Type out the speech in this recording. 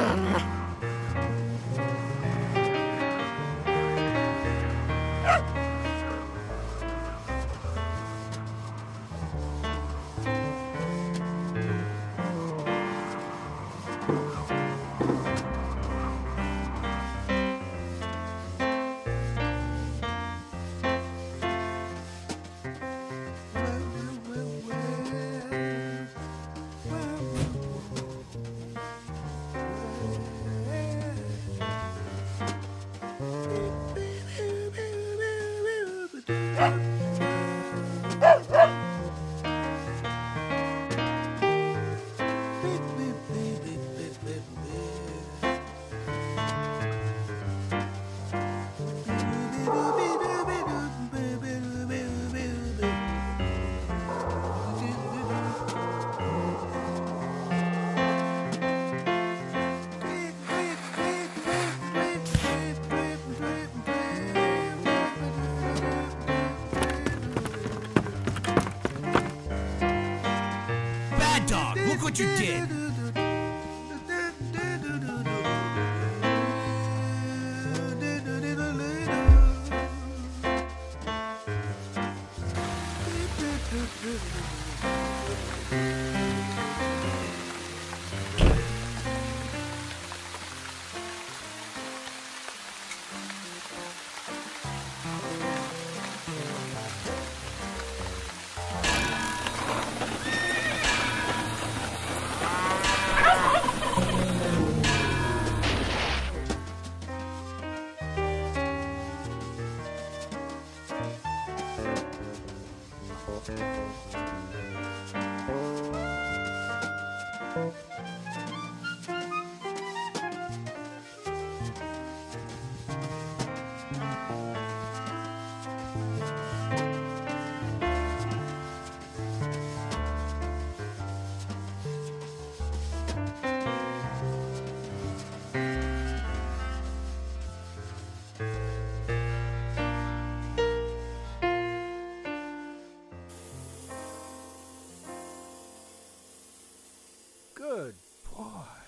Mm-hmm. you did. Good boy.